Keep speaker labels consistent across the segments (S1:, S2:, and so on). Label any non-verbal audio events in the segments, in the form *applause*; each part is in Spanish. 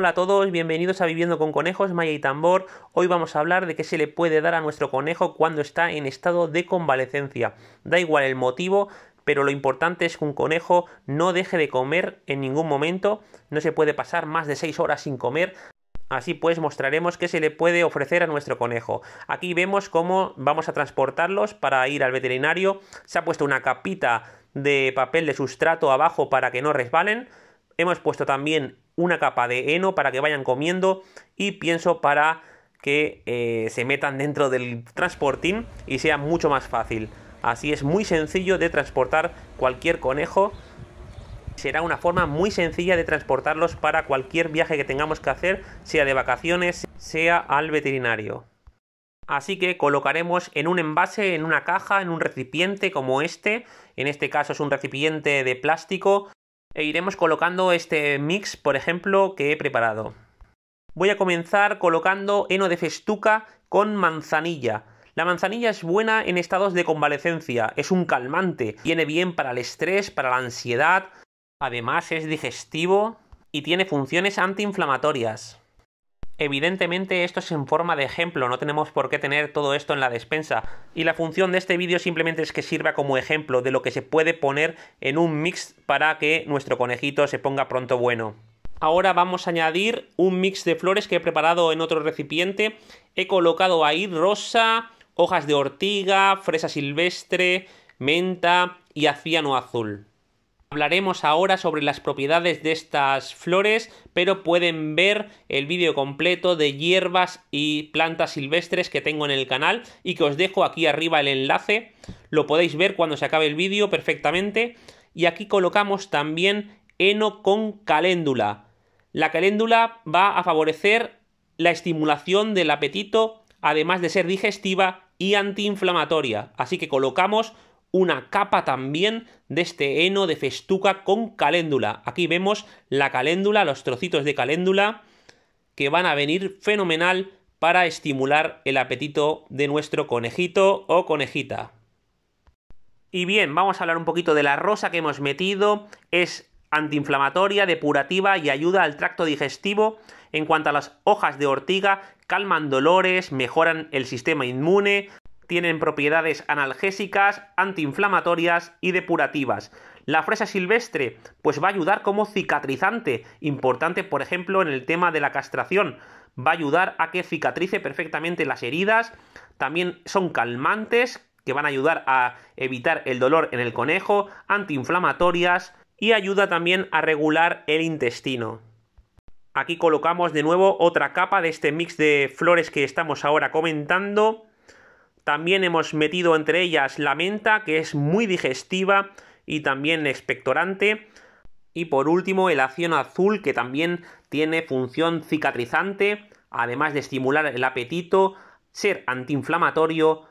S1: Hola a todos, bienvenidos a Viviendo con Conejos, Maya y Tambor. Hoy vamos a hablar de qué se le puede dar a nuestro conejo cuando está en estado de convalecencia. Da igual el motivo, pero lo importante es que un conejo no deje de comer en ningún momento. No se puede pasar más de 6 horas sin comer. Así pues mostraremos qué se le puede ofrecer a nuestro conejo. Aquí vemos cómo vamos a transportarlos para ir al veterinario. Se ha puesto una capita de papel de sustrato abajo para que no resbalen. Hemos puesto también una capa de heno para que vayan comiendo y pienso para que eh, se metan dentro del transportín y sea mucho más fácil. Así es muy sencillo de transportar cualquier conejo. Será una forma muy sencilla de transportarlos para cualquier viaje que tengamos que hacer, sea de vacaciones, sea al veterinario. Así que colocaremos en un envase, en una caja, en un recipiente como este. En este caso es un recipiente de plástico e iremos colocando este mix, por ejemplo, que he preparado. Voy a comenzar colocando heno de festuca con manzanilla. La manzanilla es buena en estados de convalecencia, es un calmante, viene bien para el estrés, para la ansiedad, además es digestivo y tiene funciones antiinflamatorias. Evidentemente esto es en forma de ejemplo, no tenemos por qué tener todo esto en la despensa. Y la función de este vídeo simplemente es que sirva como ejemplo de lo que se puede poner en un mix para que nuestro conejito se ponga pronto bueno. Ahora vamos a añadir un mix de flores que he preparado en otro recipiente. He colocado ahí rosa, hojas de ortiga, fresa silvestre, menta y aciano azul. Hablaremos ahora sobre las propiedades de estas flores, pero pueden ver el vídeo completo de hierbas y plantas silvestres que tengo en el canal y que os dejo aquí arriba el enlace. Lo podéis ver cuando se acabe el vídeo perfectamente. Y aquí colocamos también heno con caléndula. La caléndula va a favorecer la estimulación del apetito, además de ser digestiva y antiinflamatoria. Así que colocamos una capa también de este heno de festuca con caléndula. Aquí vemos la caléndula, los trocitos de caléndula que van a venir fenomenal para estimular el apetito de nuestro conejito o conejita. Y bien, vamos a hablar un poquito de la rosa que hemos metido. Es antiinflamatoria, depurativa y ayuda al tracto digestivo. En cuanto a las hojas de ortiga, calman dolores, mejoran el sistema inmune, tienen propiedades analgésicas, antiinflamatorias y depurativas. La fresa silvestre, pues va a ayudar como cicatrizante, importante por ejemplo en el tema de la castración. Va a ayudar a que cicatrice perfectamente las heridas. También son calmantes que van a ayudar a evitar el dolor en el conejo, antiinflamatorias y ayuda también a regular el intestino. Aquí colocamos de nuevo otra capa de este mix de flores que estamos ahora comentando también hemos metido entre ellas la menta, que es muy digestiva y también expectorante. Y por último, el acción azul, que también tiene función cicatrizante, además de estimular el apetito, ser antiinflamatorio,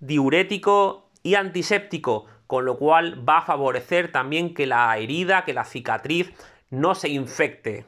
S1: diurético y antiséptico, con lo cual va a favorecer también que la herida, que la cicatriz no se infecte.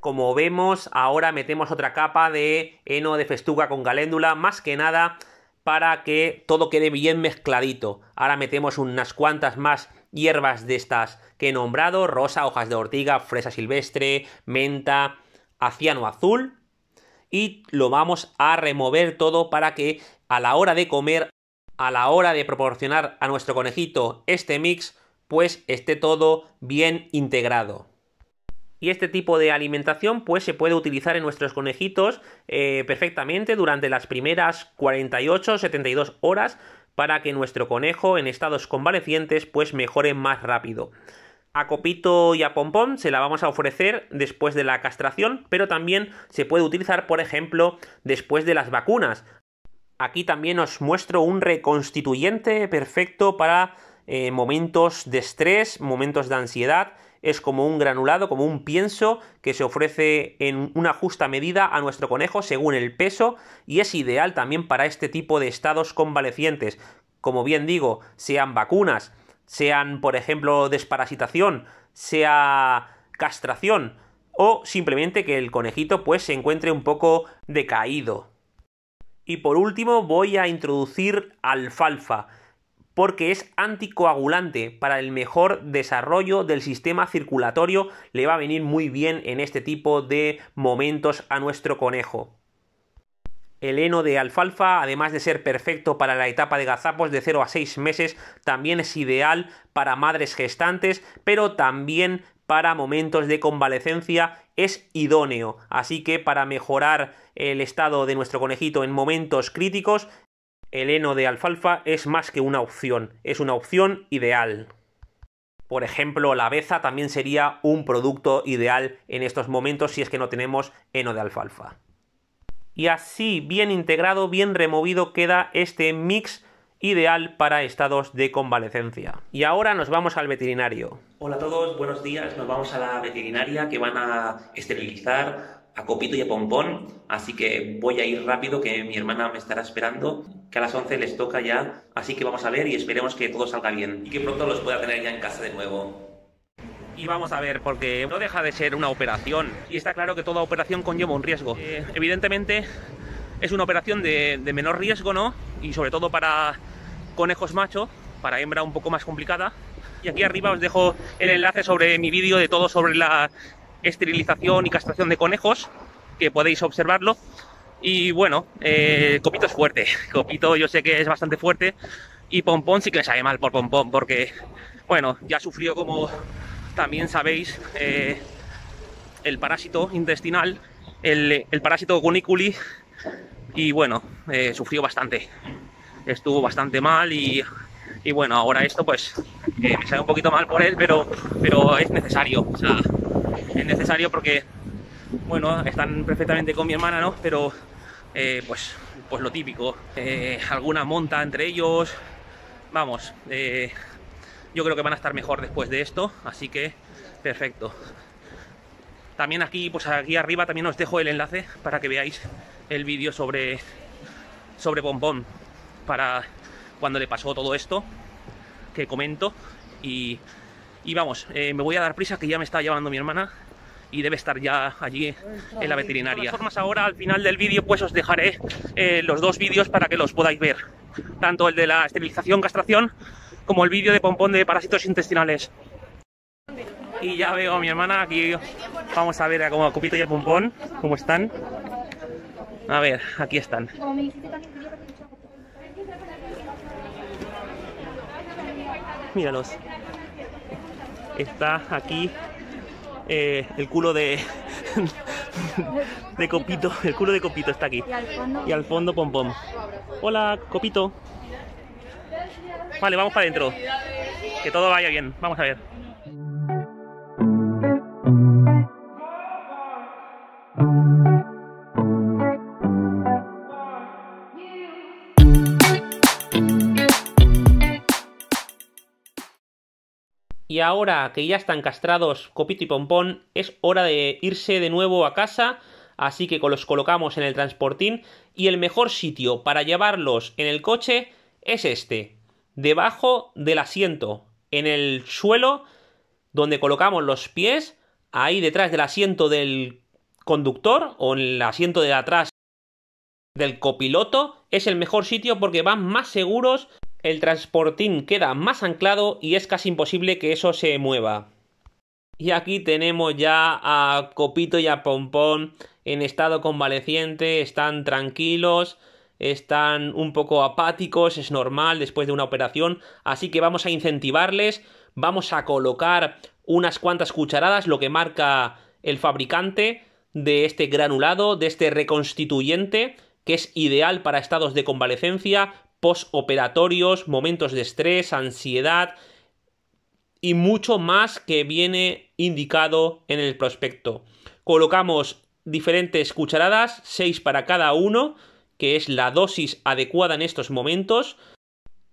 S1: Como vemos, ahora metemos otra capa de heno de festuga con caléndula, más que nada para que todo quede bien mezcladito. Ahora metemos unas cuantas más hierbas de estas que he nombrado, rosa, hojas de ortiga, fresa silvestre, menta, aciano azul. Y lo vamos a remover todo para que a la hora de comer, a la hora de proporcionar a nuestro conejito este mix, pues esté todo bien integrado. Y este tipo de alimentación pues se puede utilizar en nuestros conejitos eh, perfectamente durante las primeras 48-72 horas para que nuestro conejo en estados convalecientes pues mejore más rápido. A Copito y a Pompón se la vamos a ofrecer después de la castración, pero también se puede utilizar, por ejemplo, después de las vacunas. Aquí también os muestro un reconstituyente perfecto para eh, momentos de estrés, momentos de ansiedad es como un granulado, como un pienso que se ofrece en una justa medida a nuestro conejo según el peso y es ideal también para este tipo de estados convalecientes. Como bien digo, sean vacunas, sean por ejemplo desparasitación, sea castración o simplemente que el conejito pues se encuentre un poco decaído. Y por último voy a introducir alfalfa porque es anticoagulante para el mejor desarrollo del sistema circulatorio. Le va a venir muy bien en este tipo de momentos a nuestro conejo. El heno de alfalfa, además de ser perfecto para la etapa de gazapos de 0 a 6 meses, también es ideal para madres gestantes, pero también para momentos de convalecencia es idóneo. Así que para mejorar el estado de nuestro conejito en momentos críticos, el heno de alfalfa es más que una opción, es una opción ideal. Por ejemplo, la beza también sería un producto ideal en estos momentos si es que no tenemos heno de alfalfa y así bien integrado, bien removido queda este mix ideal para estados de convalecencia. Y ahora nos vamos al veterinario.
S2: Hola a todos, buenos días. Nos vamos a la veterinaria que van a esterilizar a Copito y a Pompón, así que voy a ir rápido que mi hermana me estará esperando, que a las 11 les toca ya, así que vamos a ver y esperemos que todo salga bien y que pronto los pueda tener ya en casa de nuevo.
S1: Y vamos a ver, porque no deja de ser una operación. Y está claro que toda operación conlleva un riesgo. Eh, evidentemente es una operación de, menor riesgo, ¿no? Y sobre todo para conejos macho, para hembra un poco más complicada. Y aquí arriba os dejo el enlace sobre mi vídeo de todo sobre la esterilización y castración de conejos, que podéis observarlo. Y bueno, eh, Copito es fuerte. *laughs* Copito yo sé que es bastante fuerte. Y Pompón sí que le sabe mal por Pompón, porque, bueno, ya sufrió como también sabéis eh, el parásito intestinal, el, parásito cuniculi, y bueno, eh, sufrió bastante. Estuvo bastante mal y, bueno, ahora esto pues me sale un poquito mal por él, pero, pero es necesario. O sea, es necesario porque, bueno, están perfectamente con mi hermana, ¿no? Pero eh, pues, pues lo típico, alguna monta entre ellos, vamos, yo creo que van a estar mejor después de esto, así que perfecto. También aquí, pues aquí arriba también os dejo el enlace para que veáis el vídeo sobre, sobre Pompón, para cuando le pasó todo esto que comento. Y, y vamos, eh, me voy a dar prisa que ya me está llevando mi hermana y debe estar ya allí en la veterinaria. De todas formas, ahora al final del vídeo pues os dejaré eh, los dos vídeos para que los podáis ver. Tanto el de la esterilización, castración, como el vídeo de pompón de parásitos intestinales. Y ya veo a mi hermana aquí. Vamos a ver a cómo Copito y el pompón, cómo están. A ver, aquí están. Míralos. Está aquí eh, el culo de, *laughs* de Copito. El culo de Copito está aquí. Y al fondo, Pompón. Hola, Copito. Vale, vamos para adentro. Que todo vaya bien. Vamos a ver. Ahora que ya están castrados Copito y Pompón, es hora de irse de nuevo a casa, así que los colocamos en el transportín y el mejor sitio para llevarlos en el coche es este, debajo del asiento, en el suelo donde colocamos los pies, ahí detrás del asiento del conductor o en el asiento de atrás del copiloto, es el mejor sitio porque van más seguros, el transportín queda más anclado y es casi imposible que eso se mueva. Y aquí tenemos ya a Copito y a Pompón en estado convaleciente, están tranquilos, están un poco apáticos, es normal después de una operación, así que vamos a incentivarles, vamos a colocar unas cuantas cucharadas, lo que marca el fabricante de este granulado, de este reconstituyente, que es ideal para estados de convalecencia, postoperatorios, momentos de estrés, ansiedad y mucho más que viene indicado en el prospecto. Colocamos diferentes cucharadas, 6 para cada uno, que es la dosis adecuada en estos momentos.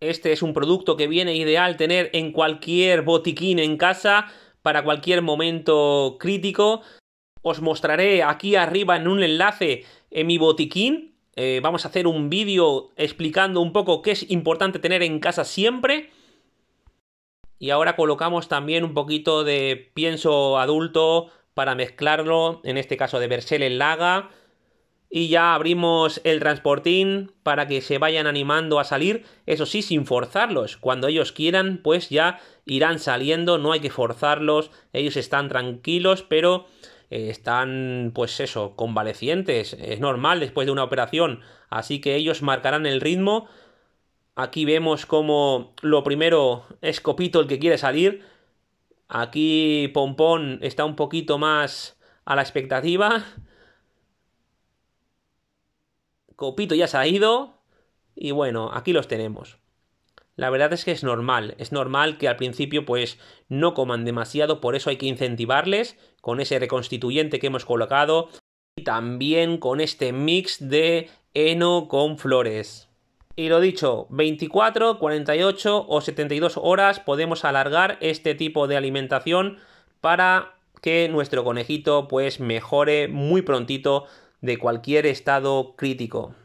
S1: Este es un producto que viene ideal tener en cualquier botiquín en casa para cualquier momento crítico. Os mostraré aquí arriba en un enlace en mi botiquín. Eh, vamos a hacer un vídeo explicando un poco qué es importante tener en casa siempre. Y ahora colocamos también un poquito de pienso adulto para mezclarlo, en este caso de Versel en Laga, Y ya abrimos el transportín para que se vayan animando a salir, eso sí, sin forzarlos. Cuando ellos quieran, pues ya irán saliendo, no hay que forzarlos, ellos están tranquilos, pero eh, están, pues eso, convalecientes. Es normal después de una operación, así que ellos marcarán el ritmo. Aquí vemos como lo primero es Copito el que quiere salir. Aquí Pompón está un poquito más a la expectativa. Copito ya se ha ido. Y bueno, aquí los tenemos. La verdad es que es normal, es normal que al principio pues no coman demasiado, por eso hay que incentivarles con ese reconstituyente que hemos colocado y también con este mix de heno con flores. Y lo dicho, 24, 48 o 72 horas podemos alargar este tipo de alimentación para que nuestro conejito pues mejore muy prontito de cualquier estado crítico.